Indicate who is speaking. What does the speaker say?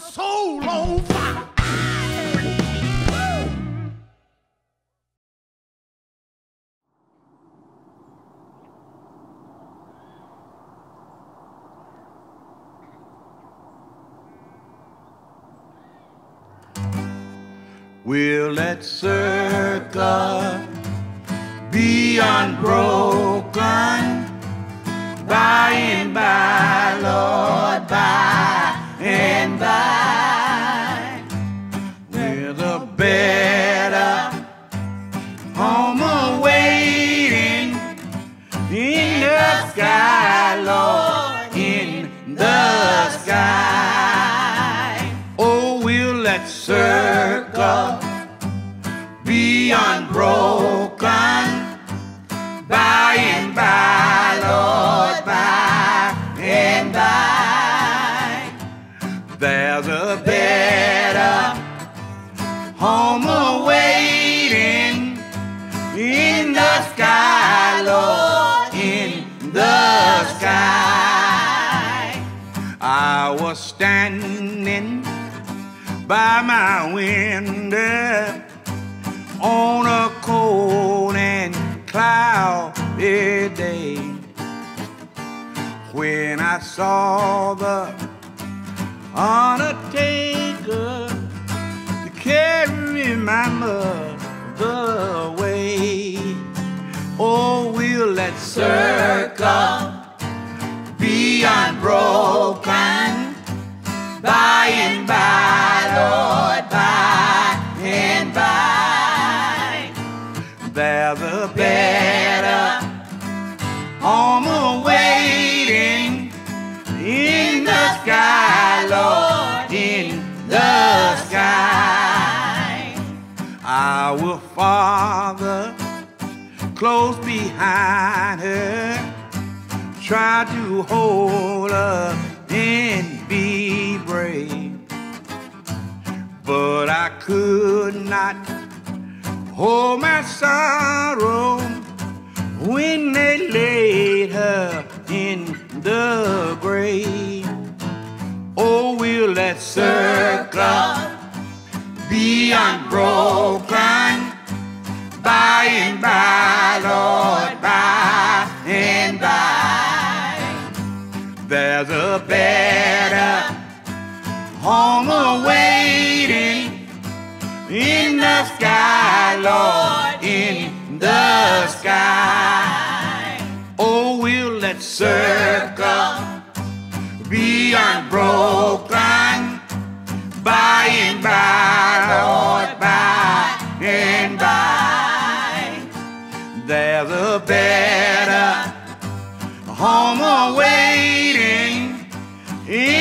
Speaker 1: soul on fire. Will that circle be unbroken in the sky, Lord, in the sky. Oh, will that circle be unbroken by and by, Lord, by and by? There's a better home awaiting in the sky, Lord, the sky. I was standing by my window on a cold and cloudy day when I saw the undertaker to carry my mother circle be unbroken by and by, Lord, by and by? There's a better home awaiting in the sky, Lord, in the sky. Our Father, close behind her, try to hold up and be brave. But I could not hold my sorrow when they laid her in the grave. Oh, will that circle be unbroken by and by, a better home awaiting in the sky, Lord, in the sky. Oh, will that circle be unbroken by and by, Lord, by and by? There's a better E